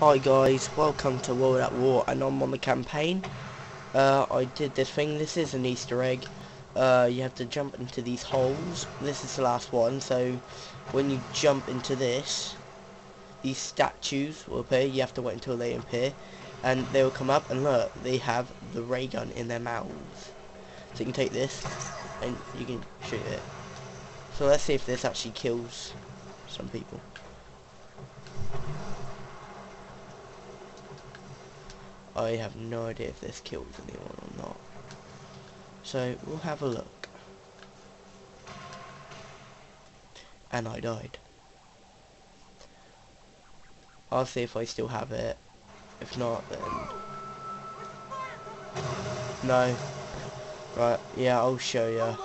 Hi guys, welcome to World at War and I'm on the campaign. Uh, I did this thing, this is an easter egg. Uh, you have to jump into these holes. This is the last one, so when you jump into this, these statues will appear, you have to wait until they appear. And they will come up and look, they have the ray gun in their mouths. So you can take this and you can shoot it. So let's see if this actually kills some people. I have no idea if this kills anyone or not. So we'll have a look. And I died. I'll see if I still have it. If not, then... No. Right, yeah, I'll show you.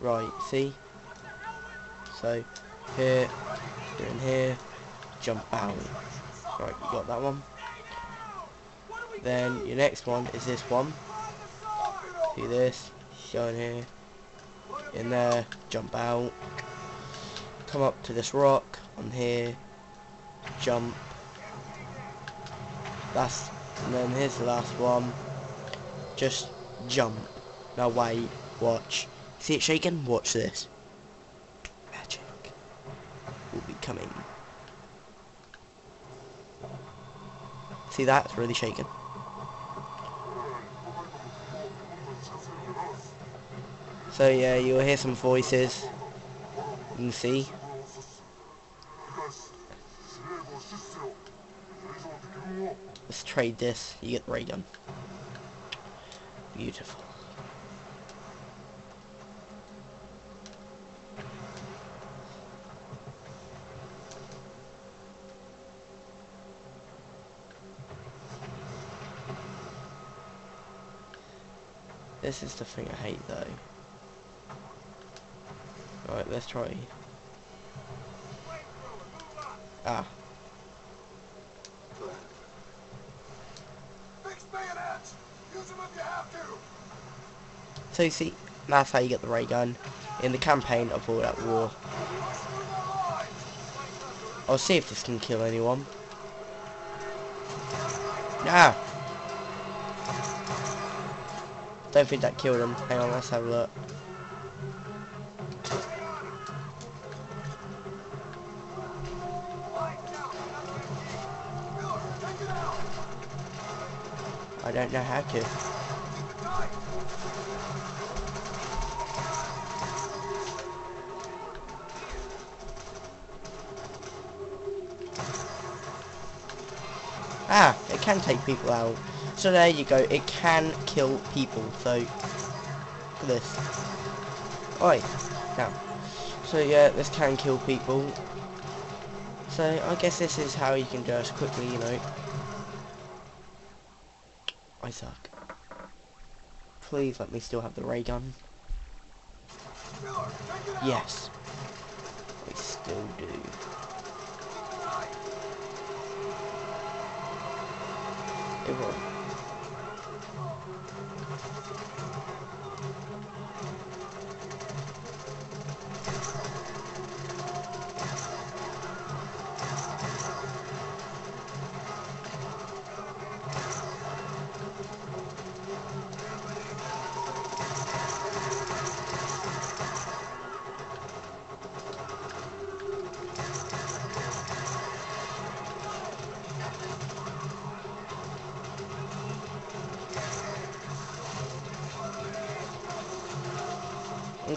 Right, see? So, here, in here, jump out. Right, you got that one. Then your next one is this one. Do this, go in here, in there, jump out, come up to this rock on here, jump. That's and then here's the last one. Just jump. Now wait, watch. See it shaking? Watch this. Magic will be coming. See that? It's really shaking. So yeah, you'll hear some voices. You can see. Let's trade this. You get the ray gun. Beautiful. This is the thing I hate though. Right, let's try. Ah. So you see, that's how you get the ray gun in the campaign of World at War. I'll see if this can kill anyone. Ah! Don't think that killed him. Hang on, let's have a look. Don't know how to. Ah, it can take people out. So there you go, it can kill people, so, look at this. Oi, now, so yeah, this can kill people. So, I guess this is how you can just quickly, you know, I suck. Please let me still have the ray gun. Yes. I still do. It will.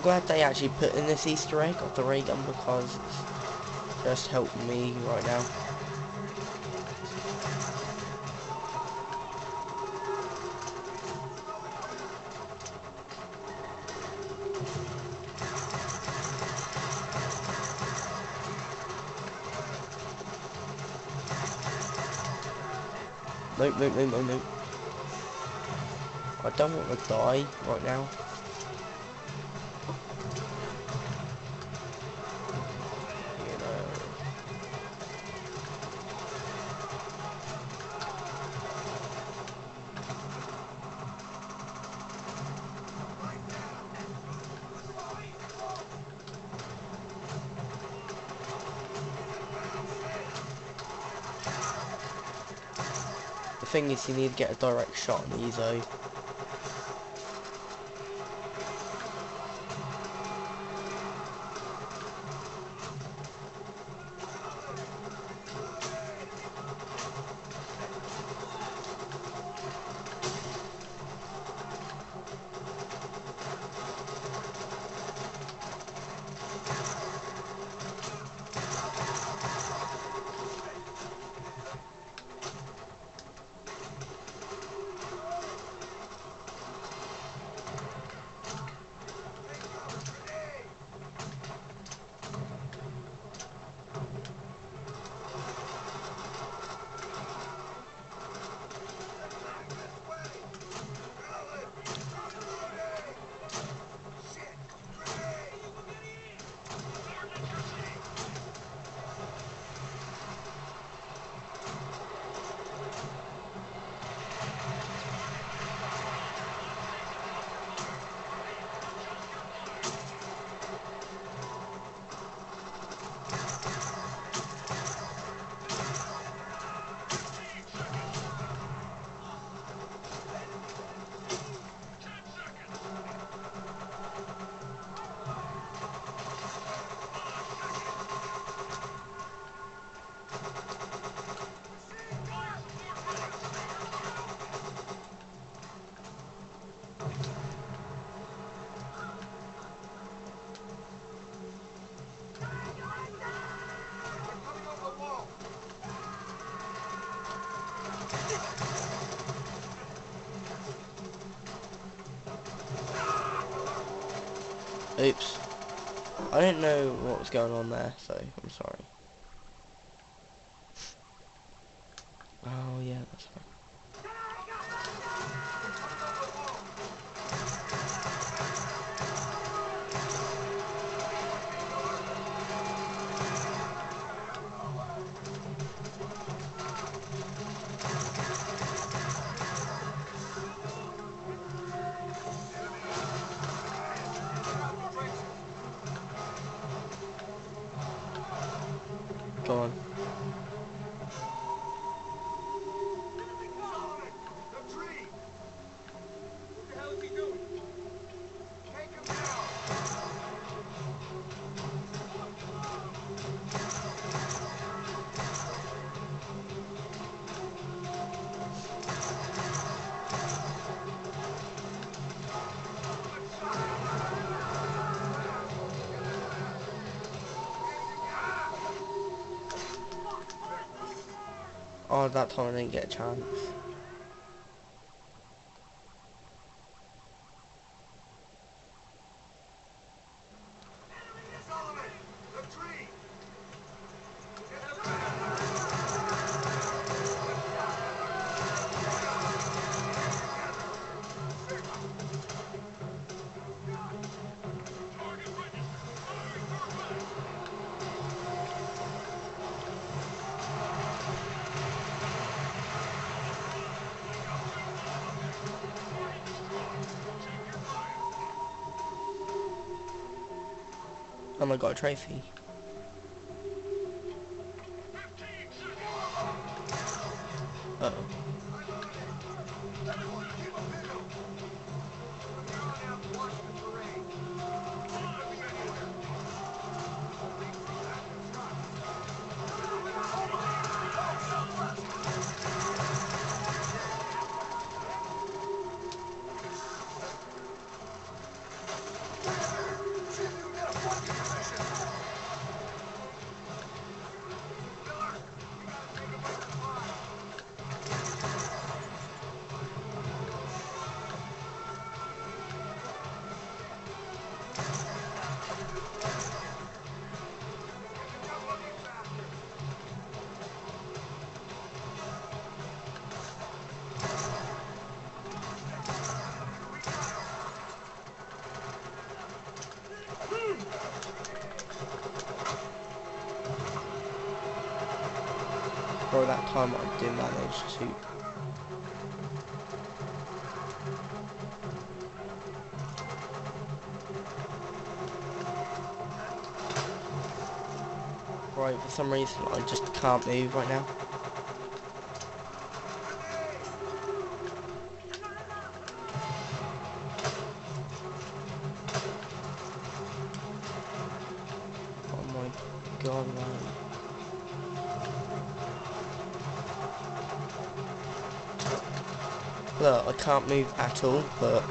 Glad they actually put in this Easter egg of the ray gun because it's just helping me right now. Nope, nope, nope, nope, nope. I don't want to die right now. Thing is you need to get a direct shot on these Oops. I didn't know what was going on there, so I'm sorry. Go Oh, that time I didn't get a chance. And I got a trophy. Uh oh. Time I did manage to Right, for some reason I just can't move right now. can't move at all, but...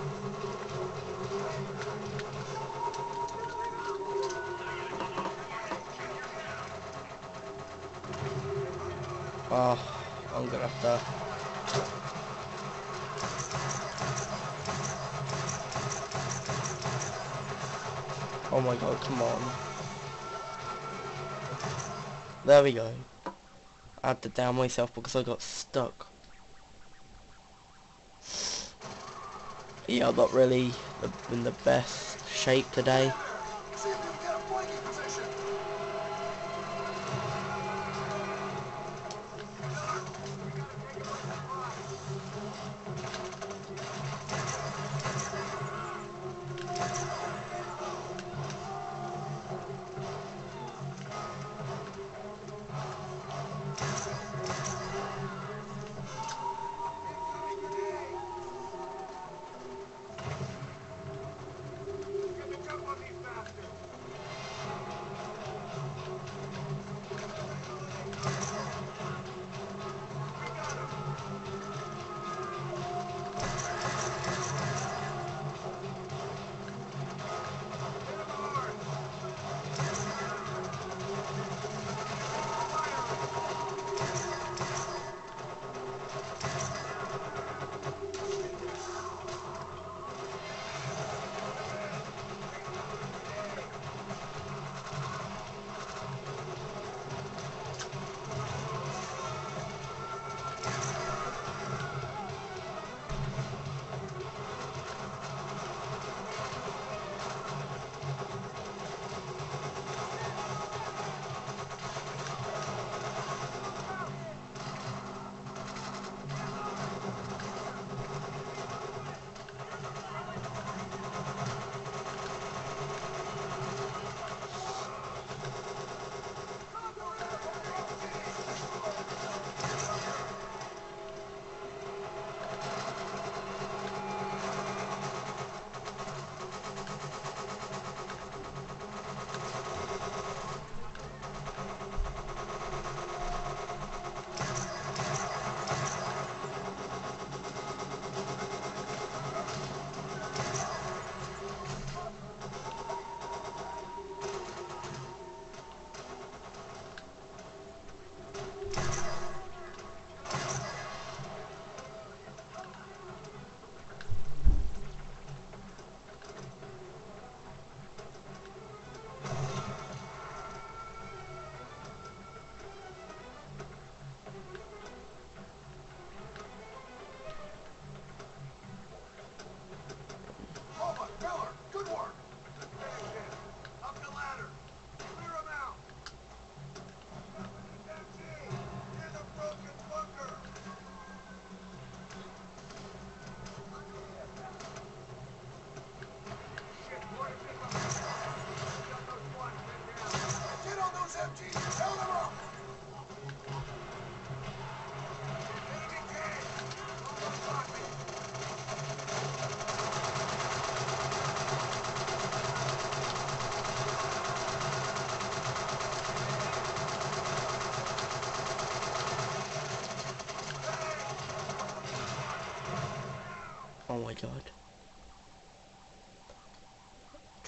Oh, I'm gonna have to... Oh my god, come on. There we go. I had to down myself because I got stuck. Yeah, I'm not really in the best shape today.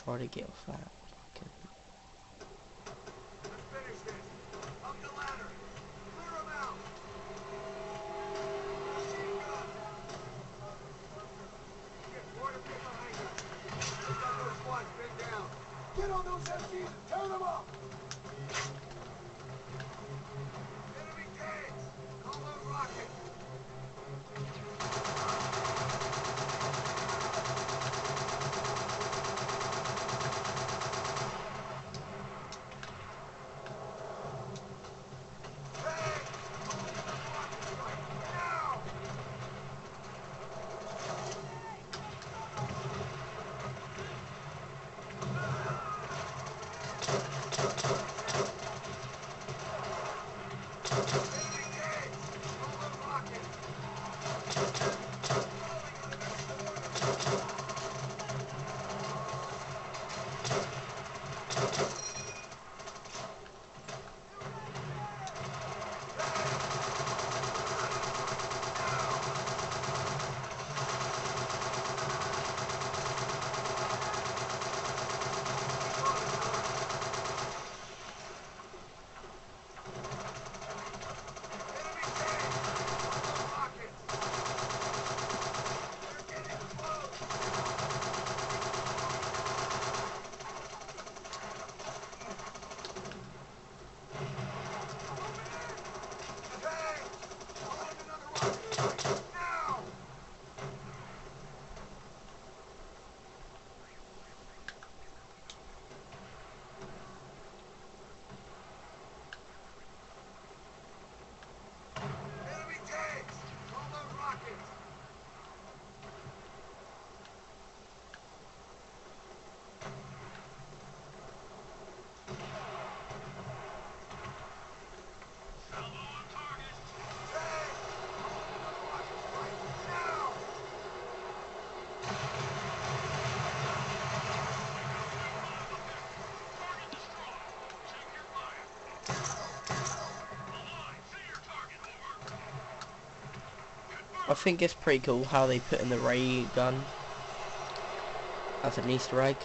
before they get flat. I think it's pretty cool how they put in the ray gun as an Easter egg.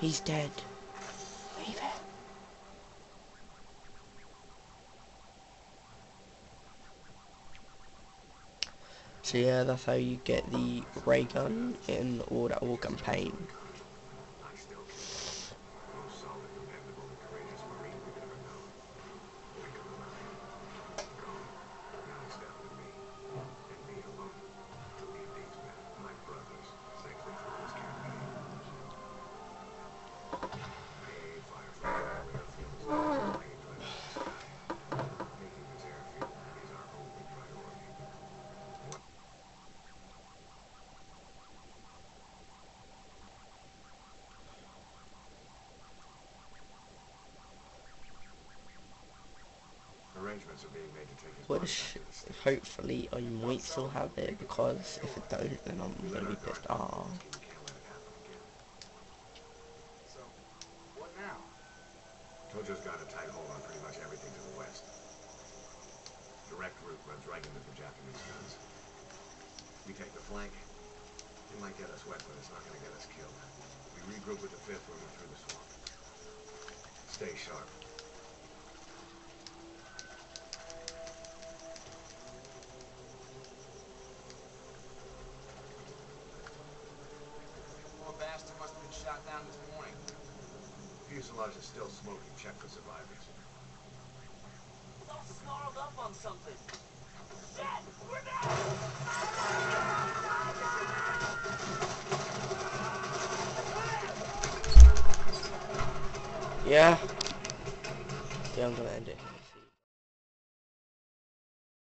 He's dead. Leave it. So yeah, that's how you get the ray gun in World at War campaign. I still feel the most solid, dependable, and courageous Marine we've ever known. Blink of an eye. Gone. Now it's down to me. And me alone. To lead these men, my brothers, safely through this campaign. Hey, firefighter, airfield is not a plane right in the sky. Making this airfield is our only priority. Arrangements are being made to take his body Which to hopefully I might still have it because if I don't then I'm gonna be pissed off. It. So, what now? Tojo's got a tight hold on pretty much everything to the west. Direct route runs right into the Japanese guns. We take the flank. It might get us wet, but it's not gonna get us killed. We regroup with the fifth when we're through the swamp. Stay sharp. Fuselage is still smoking. Check for survivors. It's all snarled up on something. Shit! We're down! Yeah. Yeah, I'm gonna end it.